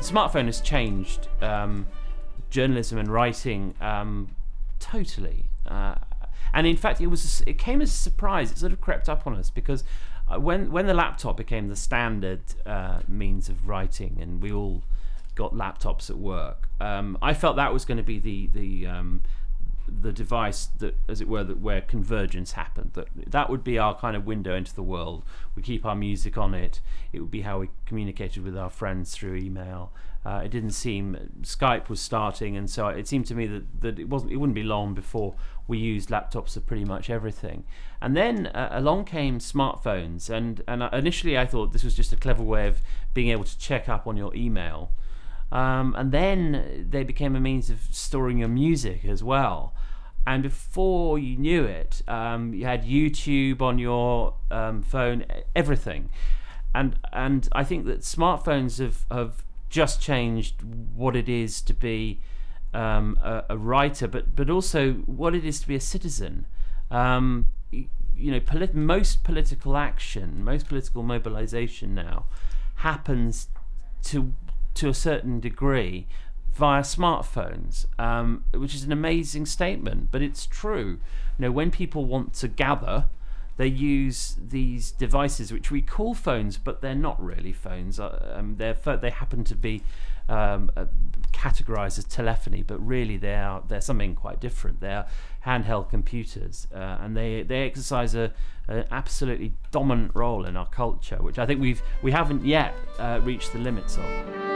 smartphone has changed um, journalism and writing um, totally. Uh, and in fact, it was it came as a surprise. It sort of crept up on us because uh, when when the laptop became the standard uh, means of writing, and we all got laptops at work, um, I felt that was going to be the the um, the device that, as it were, that where convergence happened. That that would be our kind of window into the world. We keep our music on it. It would be how we communicated with our friends through email. Uh, it didn't seem Skype was starting, and so it seemed to me that, that it wasn't. It wouldn't be long before we used laptops for pretty much everything. And then uh, along came smartphones, and and initially I thought this was just a clever way of being able to check up on your email. Um, and then they became a means of storing your music as well. And before you knew it, um, you had YouTube on your um, phone, everything. And and I think that smartphones have, have just changed what it is to be um, a, a, writer, but but also what it is to be a citizen. Um, you, you know, polit- most political action, most political mobilization now happens to to a certain degree via smartphones, um, which is an amazing statement, but it's true. You know, when people want to gather, they use these devices which we call phones, but they're not really phones. Uh, um, they're they happen to be um, uh, categorized as telephony, but really they are they're something quite different. They're handheld computers, uh, and they they exercise a, an absolutely dominant role in our culture, which I think we've we haven't yet uh, reached the limits of.